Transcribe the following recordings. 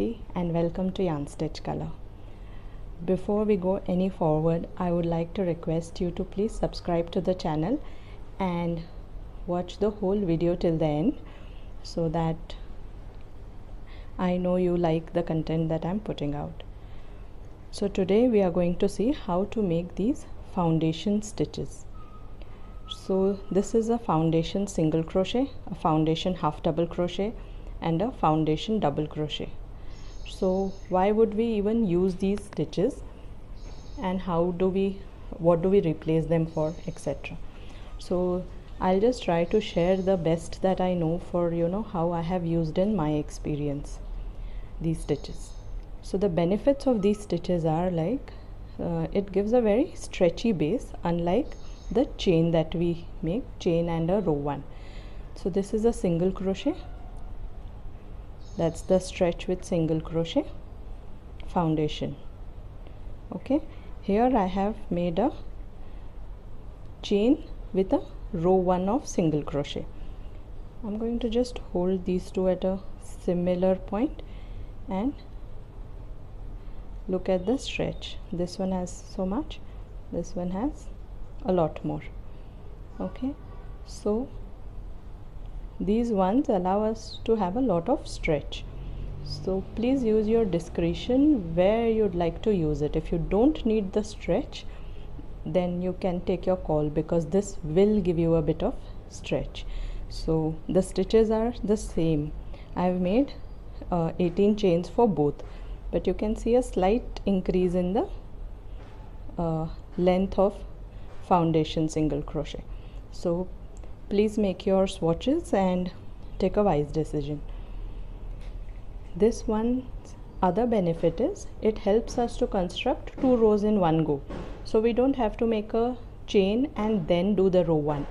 Swati and welcome to Yarn Stitch Color. Before we go any forward, I would like to request you to please subscribe to the channel and watch the whole video till the end so that I know you like the content that I'm putting out. So today we are going to see how to make these foundation stitches. So this is a foundation single crochet, a foundation half double crochet and a foundation double crochet so why would we even use these stitches? And how do we what do we replace them for etc so I'll just try to share the best that I know for you know how I have used in my experience these stitches. So the benefits of these stitches are like uh, it gives a very stretchy base unlike the chain that we make chain and a row one. So this is a single crochet that's the stretch with single crochet foundation. Okay. Here I have made a chain with a row 1 of single crochet. I'm going to just hold these two at a similar point and look at the stretch. This one has so much. This one has a lot more. Okay. So these ones allow us to have a lot of stretch. So please use your discretion where you'd like to use it. If you don't need the stretch then you can take your call because this will give you a bit of stretch. So the stitches are the same. I've made uh, 18 chains for both but you can see a slight increase in the uh, length of foundation single crochet. So please make your swatches and take a wise decision. This one's other benefit is it helps us to construct two rows in one go. So we don't have to make a chain and then do the row one.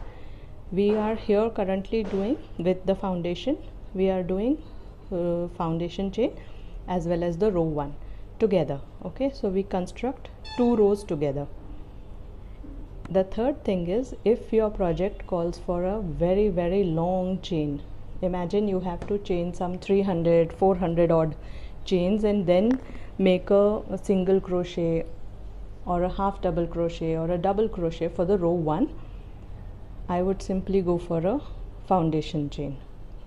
We are here currently doing with the foundation we are doing uh, foundation chain as well as the row one together okay? So we construct two rows together the third thing is if your project calls for a very very long chain imagine you have to chain some 300 400 odd chains and then make a, a, single crochet or a half double crochet or a double crochet for the row 1 I would simply go for a foundation chain.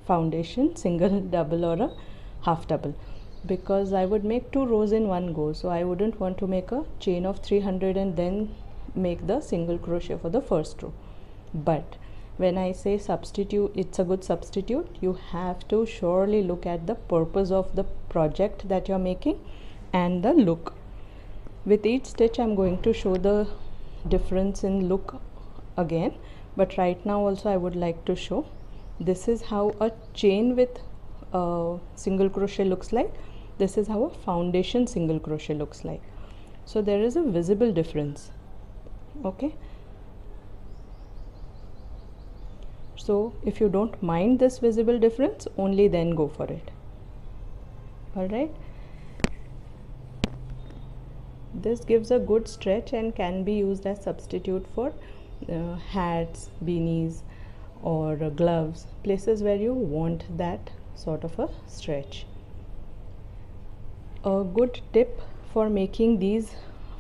Foundation single double or a half double. Because I would make two rows in one go so I wouldn't want to make a chain of 300 and then make the single crochet for the first row. But when I say substitute it's a good substitute. You have to surely look at the purpose of the project that you're making and the look. With each stitch I'm going to show the difference in look again. But right now also I would like to show. This is how a chain with a single crochet looks like. This is how a foundation single crochet looks like. So there is a visible difference okay. So if you don't mind this visible difference only then go for it. All right this gives a good stretch and can be used as substitute for uh, hats beanies or uh, gloves places where you want that sort of a stretch. A good tip for making these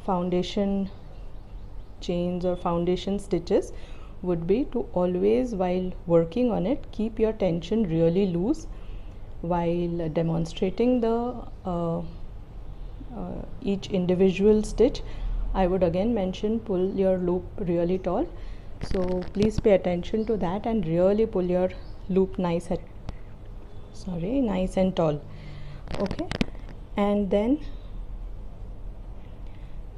foundation chains or foundation stitches would be to always while working on it keep your tension really loose while demonstrating the uh, uh, each individual stitch. I would again mention pull your loop really tall. So please pay attention to that and really pull your loop nice at sorry nice and tall. Okay? And then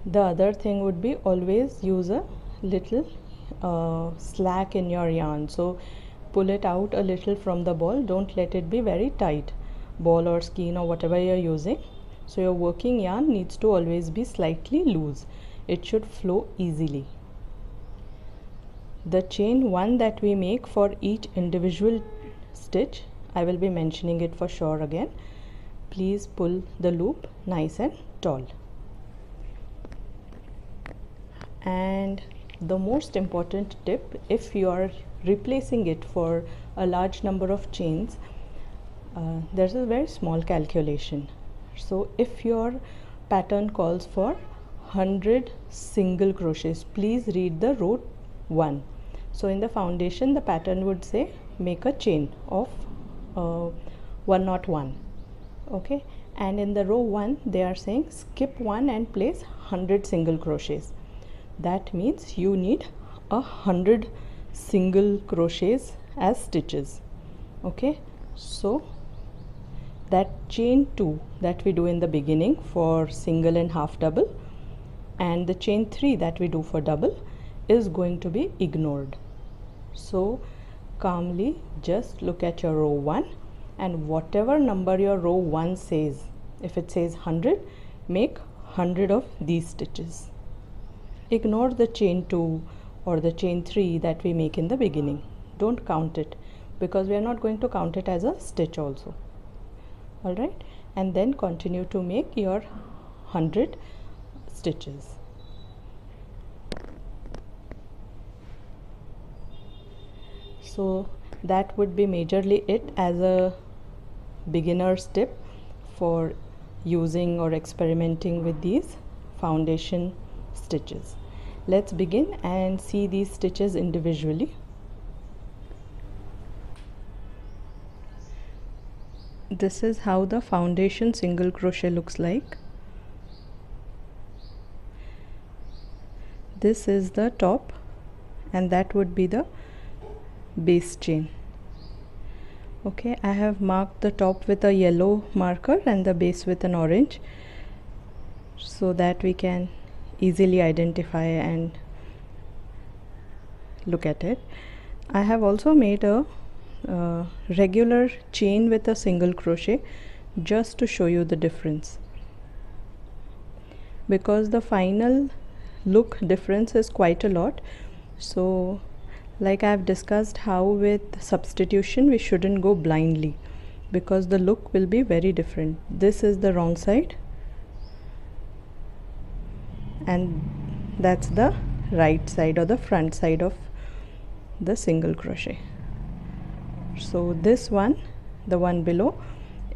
the other thing would be always use a little uh, slack in your yarn. So pull it out a little from the ball. Don't let it be very tight ball or skein or whatever you're using. So your working yarn needs to always be slightly loose. It should flow easily. The chain one that we make for each individual stitch I will be mentioning it for sure again. Please pull the loop nice and tall and the most important tip if you are replacing it for a large number of chains uh, there's a very small calculation. So if your pattern calls for 100 single crochets please read the row 1 so in the foundation the pattern would say make a chain of uh, 101 okay? And in the row 1 they are saying skip one and place 100 single crochets that means you need a hundred single crochets as stitches. Okay? So that chain 2 that we do in the beginning for single and half double and the chain 3 that we do for double is going to be ignored. So calmly just look at your row 1 and whatever number your row 1 says if it says 100 make 100 of these stitches ignore the chain 2 or the chain 3 that we make in the beginning. Don't count it because we are not going to count it as a stitch also. Alright and then continue to make your 100 stitches. So that would be majorly it as a beginner's tip for using or experimenting with these foundation stitches. Let's begin and see these stitches individually. This is how the foundation single crochet looks like. This is the top and that would be the base chain. Okay I have marked the top with a yellow marker and the base with an orange so that we can easily identify and look at it. I have also made a uh, regular chain with a single crochet just to show you the difference. Because the final look difference is quite a lot. So like I've discussed how with substitution we shouldn't go blindly because the look will be very different. This is the wrong side and that's the right side or the front side of the single crochet. So this one the one below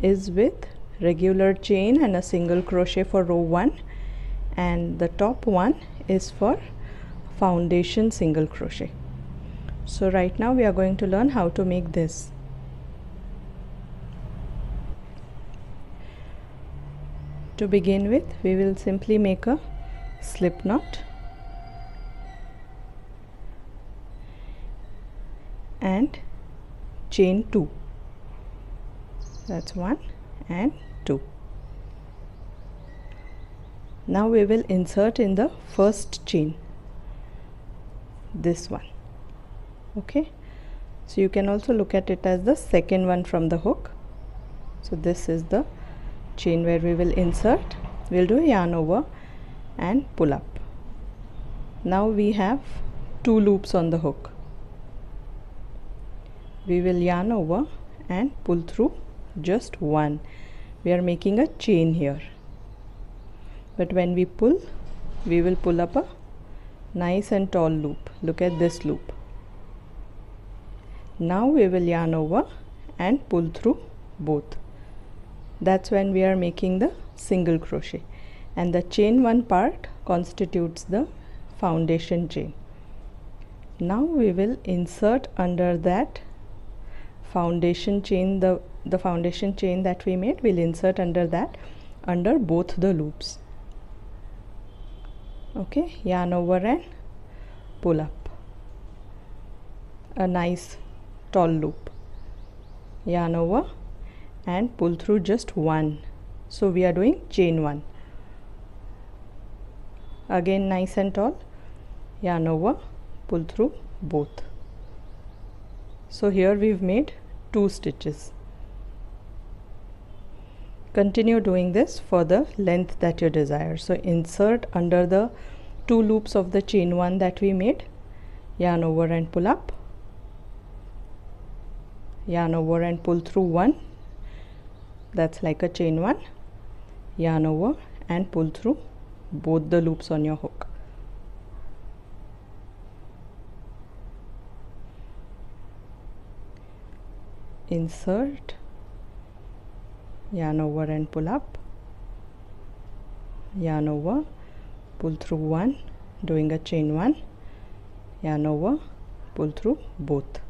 is with regular chain and a single crochet for row 1 and the top one is for foundation single crochet. So right now we are going to learn how to make this. To begin with we will simply make a slip knot and chain 2 that's 1 and 2 now we will insert in the first chain this one. Okay? So you can also look at it as the second one from the hook. So this is the chain where we will insert. We'll do yarn over and pull up. Now we have two loops on the hook. We will yarn over and pull through just one. We are making a chain here. But when we pull we will pull up a nice and tall loop. Look at this loop. Now we will yarn over and pull through both. That's when we are making the single crochet and the chain one part constitutes the foundation chain. Now we will insert under that foundation chain the the foundation chain that we made we will insert under that under both the loops. Okay yarn over and pull up. A nice tall loop. Yarn over and pull through just one. So we are doing chain one again nice and tall. Yarn over pull through both. So here we've made two stitches. Continue doing this for the length that you desire. So insert under the two loops of the chain one that we made. Yarn over and pull up. Yarn over and pull through one. That's like a chain one. Yarn over and pull through both the loops on your hook. Insert yarn over and pull up. Yarn over pull through one doing a chain one. Yarn over pull through both.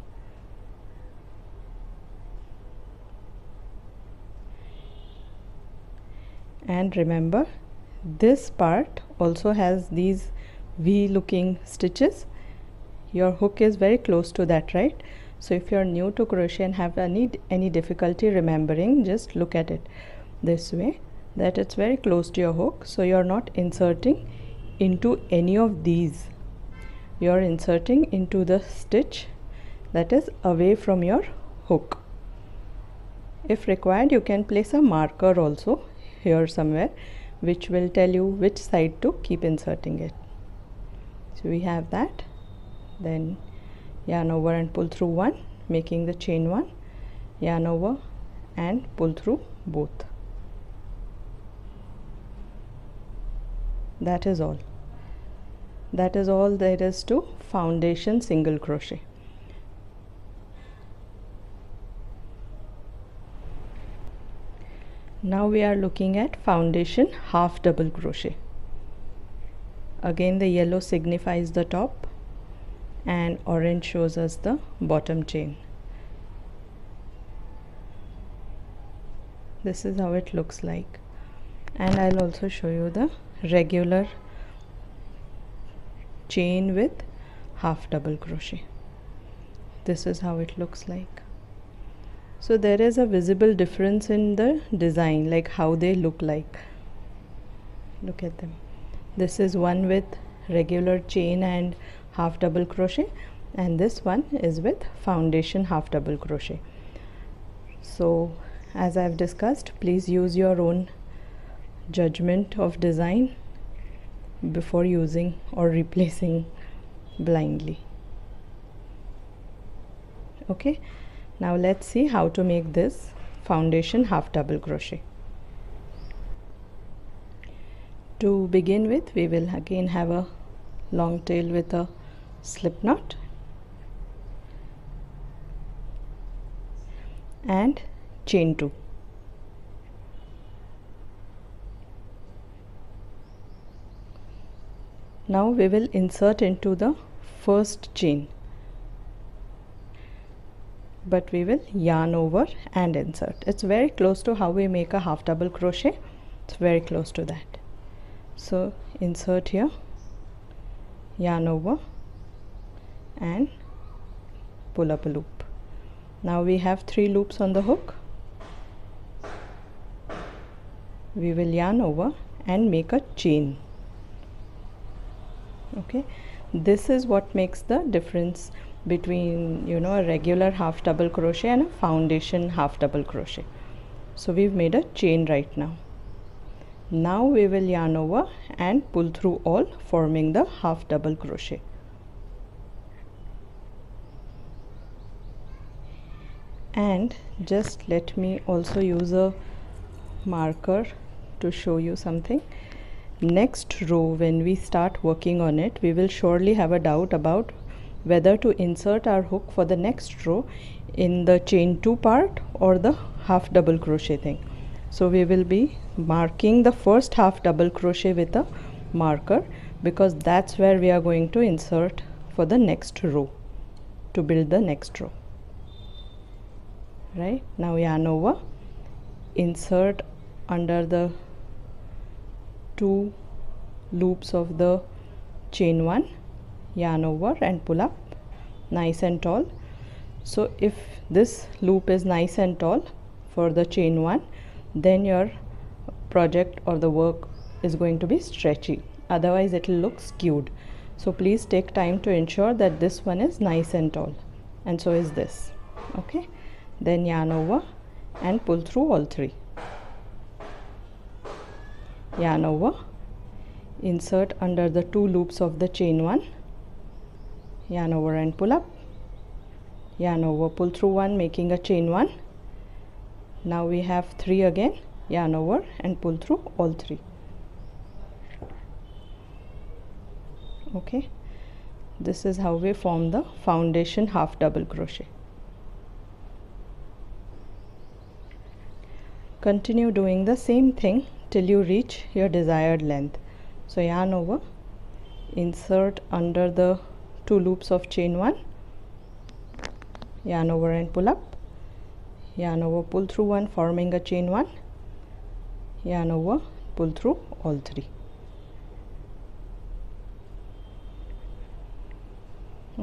And remember this part also has these V looking stitches. Your hook is very close to that right? So if you're new to crochet and have any any difficulty remembering just look at it this way that it's very close to your hook. So you're not inserting into any of these. You're inserting into the stitch that is away from your hook. If required you can place a marker also here somewhere which will tell you which side to keep inserting it. So we have that. Then yarn over and pull through one making the chain one. Yarn over and pull through both. That is all. That is all there is to foundation single crochet now we are looking at foundation half double crochet. Again the yellow signifies the top and orange shows us the bottom chain. This is how it looks like. And I'll also show you the regular chain with half double crochet. This is how it looks like so there is a visible difference in the design like how they look like. Look at them. This is one with regular chain and half double crochet and this one is with foundation half double crochet. So as I've discussed please use your own judgment of design before using or replacing blindly. Okay now let's see how to make this foundation half double crochet. To begin with we will again have a long tail with a slip knot. And chain 2 now we will insert into the first chain but we will yarn over and insert. It's very close to how we make a half double crochet. It's very close to that. So insert here yarn over and pull up a loop. Now we have three loops on the hook. We will yarn over and make a chain. Okay? This is what makes the difference between you know a regular half double crochet and a foundation half double crochet. So we've made a chain right now. Now we will yarn over and pull through all forming the half double crochet. And just let me also use a marker to show you something. Next row when we start working on it we will surely have a doubt about whether to insert our hook for the next row in the chain 2 part or the half double crochet thing. So we will be marking the first half double crochet with a marker because that's where we are going to insert for the next row to build the next row. Right? Now yarn over insert under the two loops of the chain one yarn over and pull up nice and tall. So if this loop is nice and tall for the chain one then your project or the work is going to be stretchy. Otherwise it will look skewed. So please take time to ensure that this one is nice and tall. And so is this. Okay? Then yarn over and pull through all three. Yarn over insert under the two loops of the chain one yarn over and pull up. Yarn over pull through one making a chain one. Now we have three again. Yarn over and pull through all three. Okay. This is how we form the foundation half double crochet. Continue doing the same thing till you reach your desired length. So yarn over insert under the two loops of chain 1 yarn over and pull up. Yarn over pull through one forming a chain 1 yarn over pull through all three.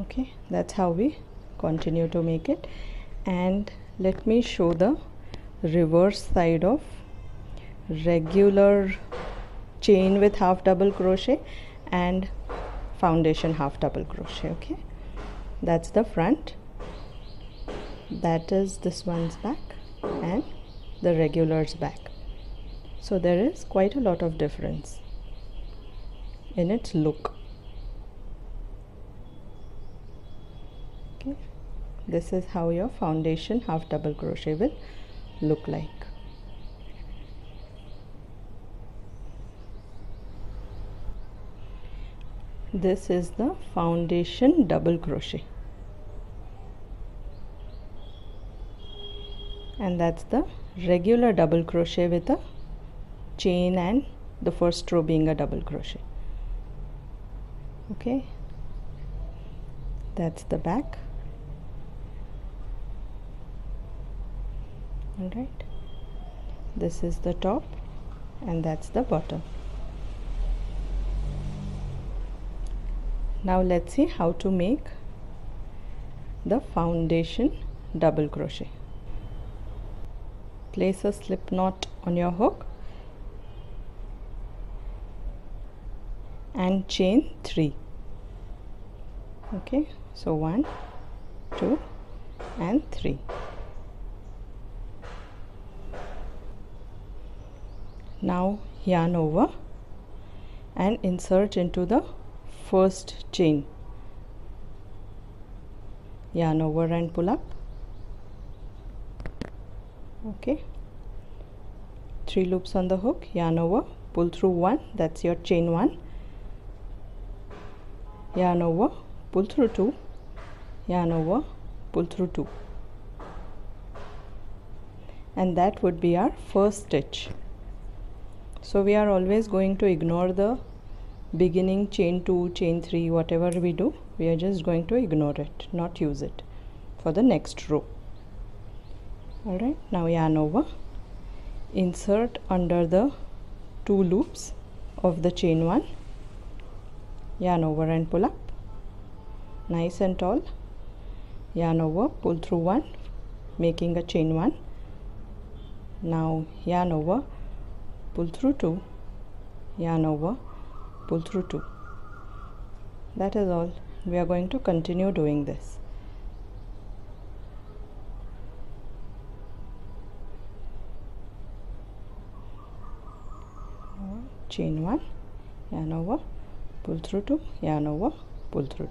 Okay that's how we continue to make it. And let me show the reverse side of regular chain with half double crochet and foundation half double crochet okay? That's the front. That is this one's back and the regular's back. So there is quite a lot of difference in its look. Okay? This is how your foundation half double crochet will look like this is the foundation double crochet. And that's the regular double crochet with a chain and the first row being a double crochet. Okay. That's the back. All right this is the top and that's the bottom now let's see how to make the foundation double crochet. Place a slip knot on your hook and chain 3 okay so 1 2 and 3 now yarn over and insert into the first chain. Yarn over and pull up. Okay. Three loops on the hook. Yarn over pull through one. That's your chain one. Yarn over pull through two. Yarn over pull through two. And that would be our first stitch. So we are always going to ignore the beginning chain 2 chain 3 whatever we do we are just going to ignore it not use it for the next row. All right now yarn over. Insert under the two loops of the chain 1 yarn over and pull up. Nice and tall. Yarn over pull through one making a chain 1 now yarn over pull through 2 yarn over pull through 2 that is all. We are going to continue doing this. Chain 1 yarn over pull through 2 yarn over pull through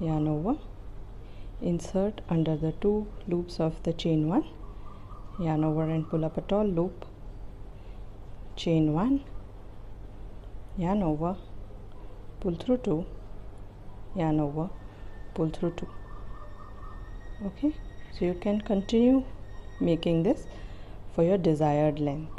2 yarn over insert under the two loops of the chain 1 yarn over and pull up a tall loop. Chain 1 yarn over pull through 2 yarn over pull through 2 okay? So you can continue making this for your desired length